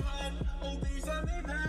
behind all these enemy men.